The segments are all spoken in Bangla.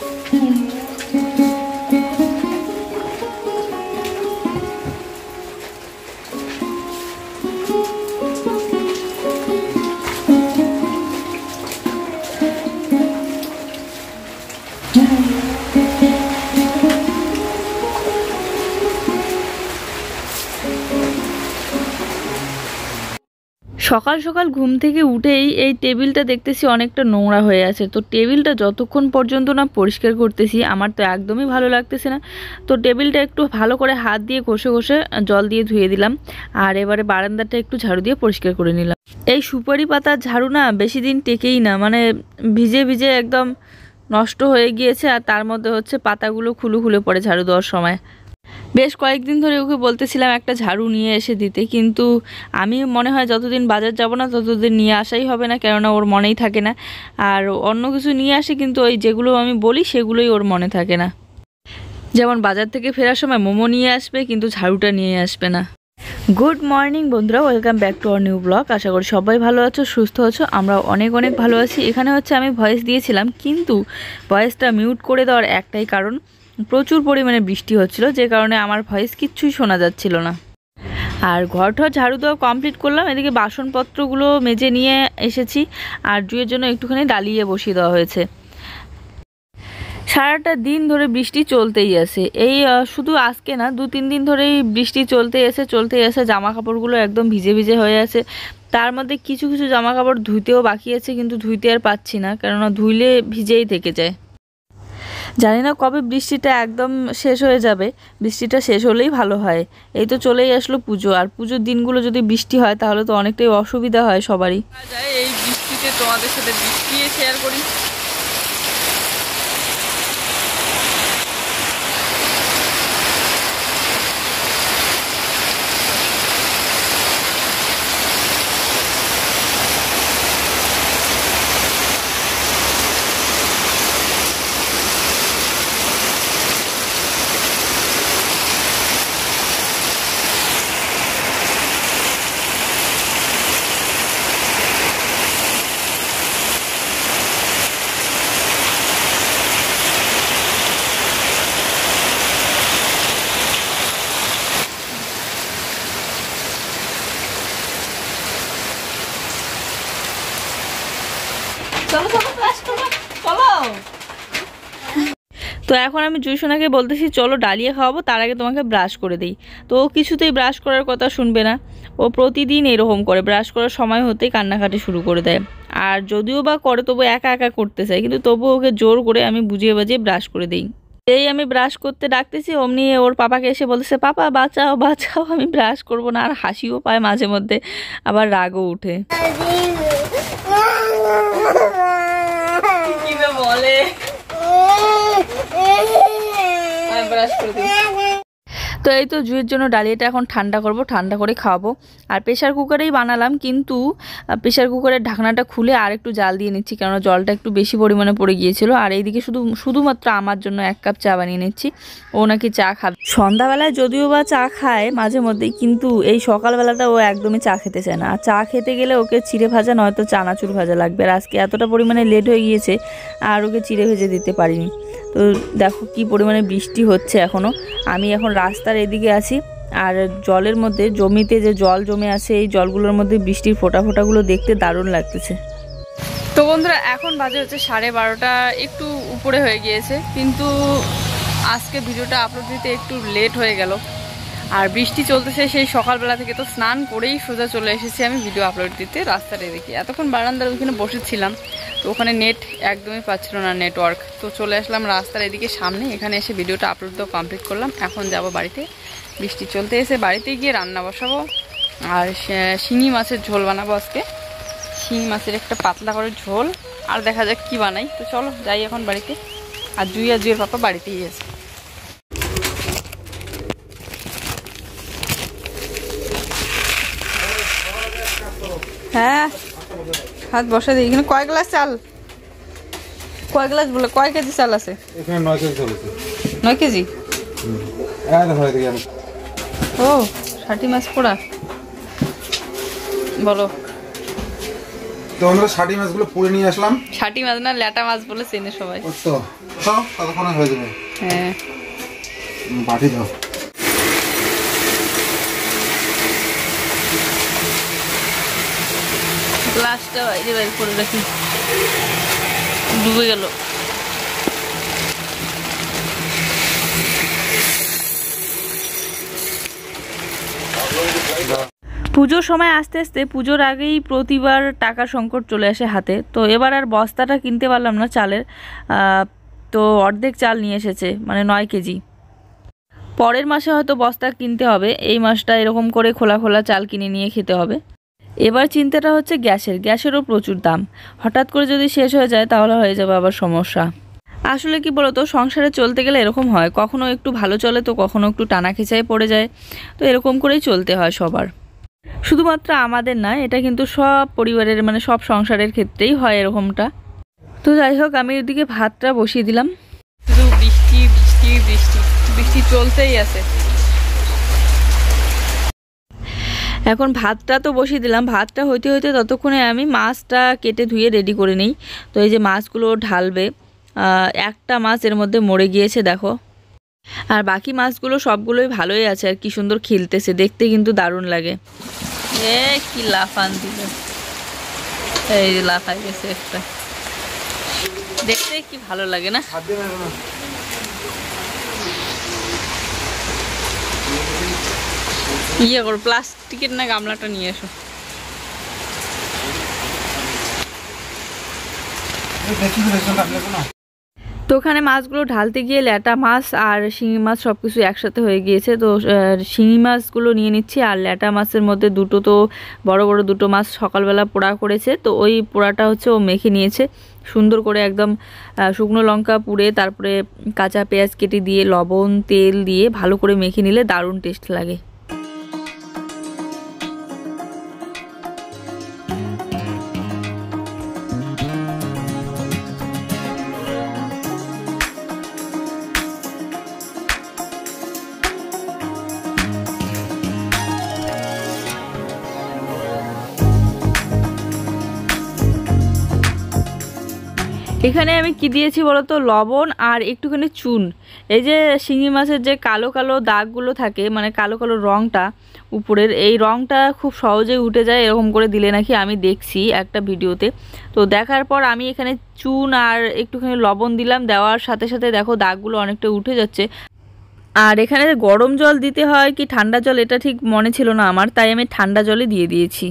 Mm-hmm. সকাল সকাল ঘুম থেকে উঠেই এই টেবিলটা দেখতেছি অনেকটা নোংরা হয়ে আছে। তো টেবিলটা যতক্ষণ পর্যন্ত না পরিষ্কার করতেছি, আমার তো একদমই ভালো লাগতেছে না। তো টেবিলটা একটু ভালো করে হাত দিয়ে ঘষে ঘষে জল দিয়ে ধুয়ে দিলাম আর এবারে বারান্দাটা একটু ঝাড়ু দিয়ে পরিষ্কার করে নিলাম। এই সুপারি পাতার ঝাড়ু না বেশি দিন টেকেই না মানে ভিজে ভিজে একদম নষ্ট হয়ে গিয়েছে আর তার মধ্যে হচ্ছে পাতাগুলো খুলু খুলে পড়ে ঝাড়ু দেওয়ার সময়। বেশ কয়েকদিন ধরে ওকে বলতেছিলাম একটা ঝাড়ু নিয়ে এসে দিতে, কিন্তু আমি মনে হয় যতদিন বাজার যাব না ততদিন নিয়ে আসাই হবে না, কেননা ওর মনেই থাকে না। আর অন্য কিছু নিয়ে আসে কিন্তু ওই যেগুলো আমি বলি সেগুলোই ওর মনে থাকে না। যেমন বাজার থেকে ফেরার সময় মোমো নিয়ে আসবে, কিন্তু ঝাড়ুটা নিয়ে আসবে না। গুড মর্নিং বন্ধুরা, welcome back to our new vlog. আশা করি সবাই ভালো আছো, সুস্থ আছো আমরা অনেক অনেক ভালো আছি। এখানে হচ্ছে আমি ভয়েস দিয়েছিলাম, কিন্তু ভয়েসটা মিউট করে দেওয়ার একটাই কারণ প্রচুর পরিমাণে বৃষ্টি হচ্ছিল, যে কারণে আমার ভয়েস কিচ্ছুই শোনা যাচ্ছিল না। আর ঘর ঠর ঝাড়ু দেওয়া কমপ্লিট করলাম, এদিকে বাসনপত্রগুলো মেজে নিয়ে এসেছি, আর জুয়ের জন্য একটুখানি ডালিয়ে বসিয়ে দেওয়া হয়েছে। সারাটা দিন ধরে বৃষ্টি চলতেই আছে। এই শুধু আজকে না, দু তিন দিন ধরেই বৃষ্টি চলতেই আছে চলতেই আছে জামা কাপড়গুলো একদম ভিজে ভিজে হয়ে আছে। তার মধ্যে কিছু কিছু জামা কাপড় ধুইতেও বাকি আছে, কিন্তু ধুইতে আর পাচ্ছি না, কেননা ধুইলে ভিজেই থেকে যায়। জানি না কবে বৃষ্টিটা একদম শেষ হয়ে যাবে। বৃষ্টিটা শেষ হলেই ভালো হয়। এই তো চলেই আসলো পুজো। আর পুজোর দিনগুলো যদি বৃষ্টি হয়, তাহলে তো অনেকটাই অসুবিধা হয় সবারই। এই বৃষ্টিতে তোমাদের সাথে বৃষ্টি শেয়ার করি। তো এখন আমি জুইসোনাকে বলতেছি, চলো ডালিয়ে খাওয়াবো, তার আগে তোমাকে ব্রাশ করে দিই। তো ও কিছুতেই ব্রাশ করার কথা শুনবে না। ও প্রতিদিন এরকম করে, ব্রাশ করার সময় হতেই কান্নাকাটি শুরু করে দেয়। আর যদিও বা করে, তবু একা একা করতে চায়, কিন্তু তবু ওকে জোর করে আমি বুঝিয়ে বাজিয়ে ব্রাশ করে দিই। এই আমি ব্রাশ করতে ডাকতেছি, অমনি ওর পাপাকে এসে বলতেছে, পাপা, বাঁচাও বাঁচাও, আমি ব্রাশ করব না। আর হাসিও পায় মাঝে মধ্যে, আবার রাগও উঠে। বলে। তো এই তো জুয়ের জন্য ডালিয়াটা এখন ঠান্ডা করব, ঠান্ডা করে খাওয়াবো আর প্রেশার কুকারেই বানালাম, কিন্তু প্রেশার কুকারের ঢাকনাটা খুলে আর একটু জাল দিয়ে নিচ্ছি, কেননা জলটা একটু বেশি পরিমাণে পড়ে গিয়েছিল। আর এইদিকে শুধু, শুধুমাত্র আমার জন্য এক কাপ চা বানিয়ে নিচ্ছি। ও নাকি চা খাবে। সন্ধ্যাবেলায় যদিও বা চা খায় মাঝে মধ্যেই, কিন্তু এই সকালবেলাটা ও একদমই চা খেতে চায় না। আর চা খেতে গেলে ওকে চিড়ে ভাজা, নয়তো চানাচুর ভাজা লাগবে। আর আজকে এতটা পরিমাণে লেট হয়ে গিয়েছে, আর ওকে চিড়ে ভেজে দিতে পারিনি। দেখো কি পরিমাণে বৃষ্টি হচ্ছে এখনও আমি এখন রাস্তার এদিকে আছি, আর জলের মধ্যে জমিতে যে জল জমে আছে, এই জলগুলোর মধ্যে বৃষ্টির ফোটা ফোটাগুলো দেখতে দারুণ লাগতেছে। তো বন্ধুরা, এখন বাজে হচ্ছে সাড়ে বারোটা, একটু উপরে হয়ে গিয়েছে, কিন্তু আজকে ভিডিওটা আপলোড দিতে একটু লেট হয়ে গেল। আর বৃষ্টি চলতেছে সেই সকালবেলা থেকে তো স্নান করেই সোজা চলে এসেছি আমি ভিডিও আপলোড দিতে রাস্তার এদিকে। এতক্ষণ বারান্দার ওইখানে বসেছিলাম, তো ওখানে নেট একদমই পাচ্ছিল না নেটওয়ার্ক তো চলে আসলাম রাস্তার এদিকে সামনে, এখানে এসে ভিডিওটা আপলোড দেওয়া কমপ্লিট করলাম। এখন যাব বাড়িতে। বৃষ্টি চলতে এসে বাড়িতে গিয়ে রান্না বসাবো। আর শিঙি মাছের ঝোল বানাবো আজকে। শিঙি মাছের একটা পাতলা করে ঝোল। আর দেখা যাক কি বানাই। তো চলো যাই এখন বাড়িতে। আর জুই আর জুইয়ের পাপা বাড়িতেই আছে। হ্যাঁ হাত বসা দিই। এখানে কয় গ্লাস চাল? কয় গ্লাস বলে কয় কেজি চাল আছে? এখানে নয় কেজি চলেছে নয় কেজি? হ্যাঁ দেখো এদিকে আমি। ও ষাটি মাছ পোড়া। বলো। তো আমরা ষাটি মাছগুলো পুড়ে নিয়ে আসলাম। ছাটি মাছ না ল্যাটা মাছ বলে চেনে সবাই। তো ততক্ষণে হয়ে যাবে। হ্যাঁ। বাটি দাও। বাইর করে রাখি ডুবে গেল। পুজোর সময় আস্তে আস্তে, পুজোর আগেই প্রতিবার টাকার সংকট চলে আসে হাতে। তো এবার আর বস্তাটা কিনতে পারলাম না চালের। তো অর্ধেক চাল নিয়ে এসেছে মানে নয় কেজি। পরের মাসে হয়তো বস্তা কিনতে হবে, এই মাসটা এরকম করে খোলা খোলা চাল কিনে নিয়ে খেতে হবে। এবার চিন্তাটা হচ্ছে গ্যাসের। গ্যাসেরও প্রচুর দাম। হঠাৎ করে যদি শেষ হয়ে যায়, তাহলে হয়ে যাবে আবার সমস্যা। আসলে কি বলতো, সংসারে চলতে গেলে এরকম হয়, কখনো একটু ভালো চলে তো কখনো একটু টানা খেঁচাই পড়ে যায়। তো এরকম করেই চলতে হয় সবার। শুধুমাত্র আমাদের না, এটা কিন্তু সব পরিবারের মানে সব সংসারের ক্ষেত্রেই হয় এরকমটা। তো যাই হোক, আমি ওদিকে ভাতটা বসিয়ে দিলাম। শুধু বৃষ্টি বৃষ্টি বৃষ্টি। বৃষ্টি চলতেই আছে। এখন ভাতটা তো বসিয়ে দিলাম। ভাতটা হইতে হইতে ততক্ষণে আমি মাছটা কেটে ধুয়ে রেডি করে নিই। তো এই যে মাছগুলো ঢালবে একটা মাছ এর মধ্যে মরে গিয়েছে, দেখো। আর বাকি মাছগুলো সবগুলোই ভালোই আছে, আর কি সুন্দর খেলতেছে, দেখতে কিন্তু দারুণ লাগে। এ, কি লাফান দিল। এই লাফাই গেছে একটা। দেখতে কি ভালো লাগে না। ইয়ে করো, প্লাস্টিকের না গামলাটা নিয়ে এসো। তো ওখানে মাছগুলো ঢালতে গিয়ে ল্যাটা মাছ আর শিঙি মাছ সব কিছু একসাথে হয়ে গিয়েছে। তো শিঙি মাছগুলো নিয়ে নিচ্ছি আর ল্যাটা মাছের মধ্যে দুটো তো বড় বড় দুটো মাছ সকালবেলা পোড়া করেছে। তো ওই পোড়াটা হচ্ছে ও মেখে নিয়েছে। সুন্দর করে একদম শুকনো লঙ্কা পুড়ে তারপরে কাঁচা পেঁয়াজ কেটে দিয়ে লবণ, তেল দিয়ে ভালো করে মেখে নিলে দারুণ টেস্ট লাগে। এখানে আমি কি দিয়েছি বলতো? লবণ আর একটুখানি চুন। এই যে শিঙি মাছের যে কালো কালো দাগগুলো থাকে মানে কালো কালো রঙটা উপরের, এই রঙটা খুব সহজেই উঠে যায়, এরকম করে দিলে নাকি আমি দেখছি একটা ভিডিওতে। তো দেখার পর আমি এখানে চুন আর একটুখানি লবণ দিলাম, দেওয়ার সাথে সাথে দেখো দাগগুলো অনেকটা উঠে যাচ্ছে। আর এখানে গরম জল দিতে হয় কি ঠান্ডা জল? এটা ঠিক মনে ছিল না আমার, তাই আমি ঠান্ডা জলে দিয়ে দিয়েছি।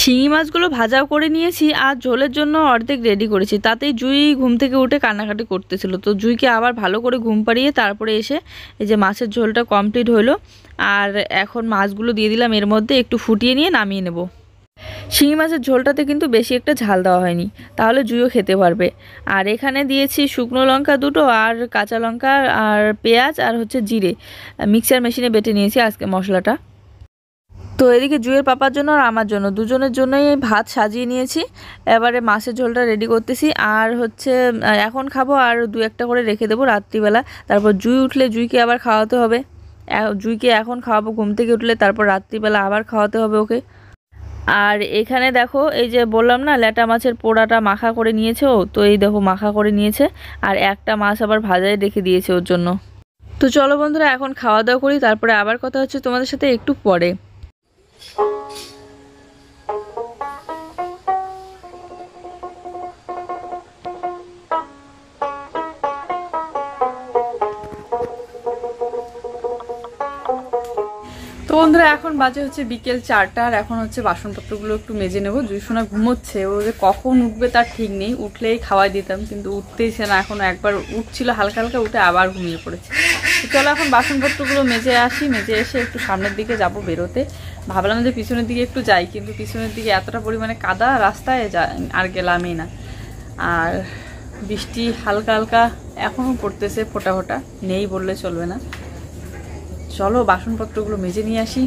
শিঙি মাছগুলো ভাজাও করে নিয়েছি আর ঝোলের জন্য অর্ধেক রেডি করেছি। তাতেই জুই ঘুম থেকে উঠে কান্নাকাটি করতেছিল। তো জুইকে আবার ভালো করে ঘুম পাড়িয়ে তারপরে এসে এই যে মাছের ঝোলটা কমপ্লিট হলো। আর এখন মাছগুলো দিয়ে দিলাম। এর মধ্যে একটু ফুটিয়ে নিয়ে নামিয়ে নেব। শিঙি মাছের ঝোলটাতে কিন্তু বেশি একটা ঝাল দেওয়া হয়নি, তাহলে জুইও খেতে পারবে। আর এখানে দিয়েছি শুকনো লঙ্কা দুটো আর কাঁচা লঙ্কা আর পেঁয়াজ আর হচ্ছে জিরে। মিক্সার মেশিনে বেটে নিয়েছি আজকে মশলাটা। তো এদিকে জুয়ের পাপার জন্য আর আমার জন্য, দুজনের জন্যই ভাত সাজিয়ে নিয়েছি। এবারে মাছের ঝোলটা রেডি করতেছি আর হচ্ছে এখন খাব আর দু একটা করে রেখে দেবো রাত্রিবেলা। তারপর জুই উঠলে জুইকে আবার খাওয়াতে হবে। জুইকে এখন খাওয়াবো ঘুম থেকে উঠলে, তারপর রাত্রিবেলা আবার খাওয়াতে হবে ওকে। আর এখানে দেখো, এই যে বললাম না, ল্যাটা মাছের পোড়াটা মাখা করে নিয়েছে ও, তো এই দেখো মাখা করে নিয়েছে, আর একটা মাছ আবার ভাজায় রেখে দিয়েছে ওর জন্য। তো চলো বন্ধুরা, এখন খাওয়া দাওয়া করি, তারপরে আবার কথা হচ্ছে তোমাদের সাথে একটু পরে। বন্ধুরা, এখন বাজে হচ্ছে বিকেল চারটা আর এখন হচ্ছে বাসনপত্রগুলো একটু মেজে নেব। জুইসোনা ঘুমোচ্ছে, ও যে কখন উঠবে তার ঠিক নেই। উঠলেই খাওয়াই দিতাম, কিন্তু উঠতেইছে না, এখন একবার উঠছিল, হালকা হালকা উঠে আবার ঘুমিয়ে পড়েছে। চলো এখন বাসনপত্রগুলো মেজে আসি, মেজে এসে একটু সামনের দিকে যাব বেরোতে। ভাবলাম যে পিছনের দিকে একটু যাই, কিন্তু পিছনের দিকে এতটা পরিমাণে কাদা রাস্তায় যা, আর গেলামই না। আর বৃষ্টি হালকা হালকা এখনও পড়তেছে, ফোটা ফোটা, নেই বললে চলবে না। চলো বাসনপত্রগুলো মেজে নিয়ে আসি।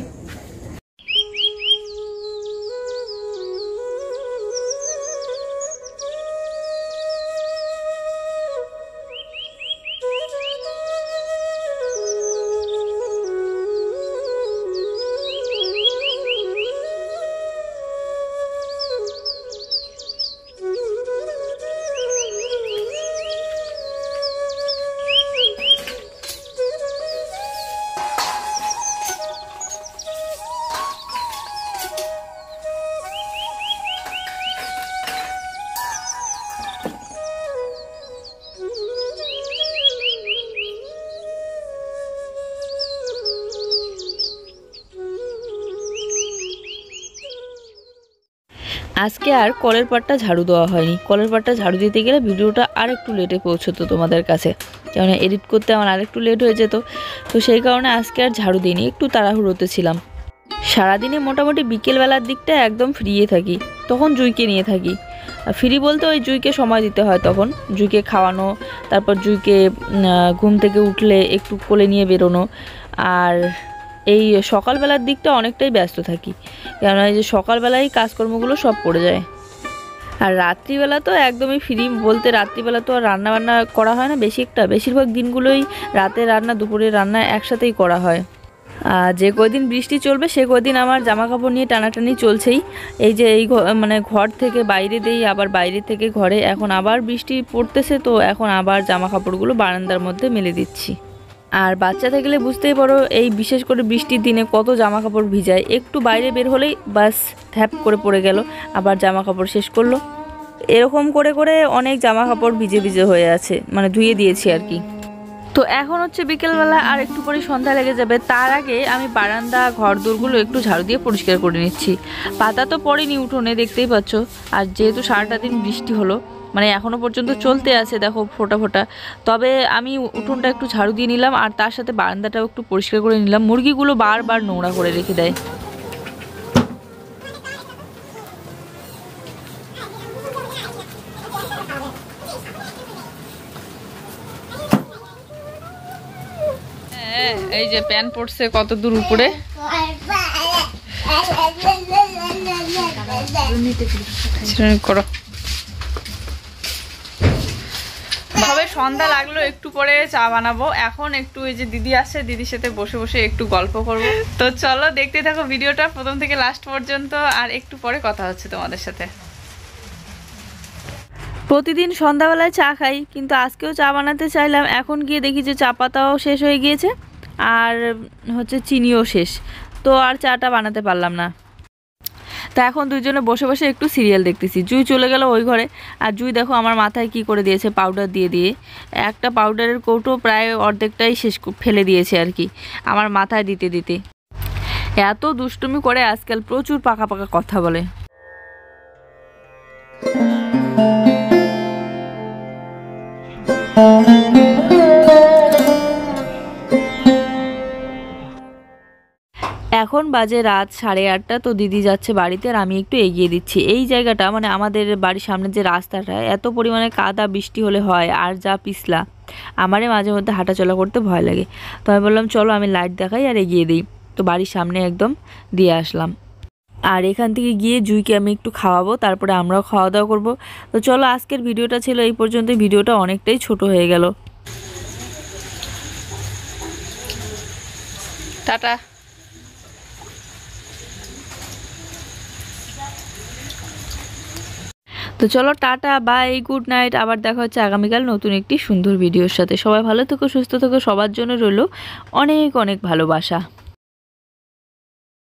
আজকে আর কলের পাটটা ঝাড়ু দেওয়া হয়নি। কলের পাটটা ঝাড়ু দিতে গেলে ভিডিওটা আর একটু লেটে পৌঁছতো তোমাদের কাছে। কেননা এডিট করতে আমার আরেকটু লেট হয়ে যেত। তো সেই কারণে আজকে আর ঝাড়ু দিইনি। একটু তাড়াহুড়োতে ছিলাম। সারাদিনে মোটামুটি বিকেলবেলার দিকটা একদম ফ্রিয়ে থাকি। তখন জুইকে নিয়ে থাকি। আর ফ্রি বলতে ওই জুইকে সময় দিতে হয় তখন। জুইকে খাওয়ানো, তারপর জুইকে ঘুম থেকে উঠলে একটু কোলে নিয়ে বেরোনো। আর এই সকালবেলার দিকটা অনেকটাই ব্যস্ত থাকি। কেননা এই যে সকালবেলায় কাজকর্মগুলো সব পড়ে যায়। আর রাত্রিবেলা তো একদমই ফ্রি বলতে রাত্রিবেলা তো আর রান্নাবান্না করা হয় না, বেশি একটা। বেশিরভাগ দিনগুলোই রাতে রান্না, দুপুরে রান্না একসাথেই করা হয়। আর যে কদিন বৃষ্টি চলবে, সে কদিন আমার জামা কাপড় নিয়ে টানাটানি চলছেই। এই যে এই মানে ঘর থেকে বাইরে দেই, আবার বাইরে থেকে ঘরে। এখন আবার বৃষ্টি পড়তেছে তো এখন আবার জামা কাপড়গুলো বারান্দার মধ্যে মেলে দিচ্ছি। আর বাচ্চা থাকলে বুঝতেই পারো এই বিশেষ করে বৃষ্টির দিনে কত জামা কাপড় ভিজায়। একটু বাইরে বের হলেই বাস থ্যাপ করে পড়ে গেল, আবার জামা কাপড় শেষ করল। এরকম করে করে অনেক জামা কাপড় ভিজে ভিজে হয়ে আছে মানে ধুয়ে দিয়েছি আর কি। তো এখন হচ্ছে বিকেলবেলা আর একটু পরে সন্ধ্যা লেগে যাবে, তার আগে আমি বারান্দা ঘর দোরগুলো একটু ঝাড়ু দিয়ে পরিষ্কার করে নিচ্ছি। পাতা তো পড়েনি উঠোনে, দেখতেই পাচ্ছ। আর যেহেতু সারাটা দিন বৃষ্টি হলো মানে এখনও পর্যন্ত চলতে আছে দেখো ফোটা ফোটা তবে আমি উঠোনটা একটু ঝাড়ু দিয়ে নিলাম আর তার সাথে বারান্দাটাও একটু পরিষ্কার করে নিলাম মুরগিগুলো বারবার নোংরা করে রেখে দেয় হ্যাঁ, এই যে প্যান পড়ছে কত দূর উপরে করো তবে সন্ধ্যা লাগল, একটু পরে চা বানাবো। এখন একটু এই যে দিদি আসছে, দিদির সাথে বসে বসে একটু গল্প করব। তো চলো, দেখতে থাকো ভিডিওটা প্রথম থেকে লাস্ট পর্যন্ত, আর একটু পরে কথা হচ্ছে তোমাদের সাথে। প্রতিদিন সন্ধ্যাবেলায় চা খাই, কিন্তু আজকেও চা বানাতে চাইলাম। এখন গিয়ে দেখি যে চা পাতাও শেষ হয়ে গিয়েছে, আর হচ্ছে চিনিও শেষ। তো আর চাটা বানাতে পারলাম না। তা এখন দুজনে বসে বসে একটু সিরিয়াল দেখতেছি। জুই চলে গেল ওই ঘরে। আর জুই দেখো আমার মাথায় কি করে দিয়েছে পাউডার দিয়ে দিয়ে। একটা পাউডারের কৌটো প্রায় অর্ধেকটাই শেষ ফেলে দিয়েছে আর কি, আমার মাথায় দিতে দিতে। এত দুষ্টুমি করে আজকাল প্রচুর পাকা পাকা কথা বলে। এখন বাজে রাত সাড়ে আটটা, তো দিদি যাচ্ছে বাড়িতে আর আমি একটু এগিয়ে দিচ্ছি। এই জায়গাটা মানে আমাদের বাড়ির সামনে যে রাস্তাটা, এত পরিমাণে কাদা বৃষ্টি হলে হয় আর যা পিছলা, আমারে মাঝে মধ্যে হাঁটাচলা করতে ভয় লাগে। তো আমি বললাম, চলো আমি লাইট দেখাই আর এগিয়ে দিই। তো বাড়ির সামনে একদম দিয়ে আসলাম। আর এখান থেকে গিয়ে জুইকে আমি একটু খাওয়াবো, তারপরে আমরাও খাওয়া দাওয়া করব। তো চলো, আজকের ভিডিওটা ছিল এই পর্যন্ত ভিডিওটা অনেকটাই ছোট হয়ে গেল। টাটা। তো চলো টাটা বাই গুড নাইট আবার দেখা হচ্ছে আগামীকাল নতুন একটি সুন্দর ভিডিওর সাথে। সবাই ভালো থেকো, সুস্থ থেকো, সবার জন্য রইল অনেক অনেক ভালোবাসা।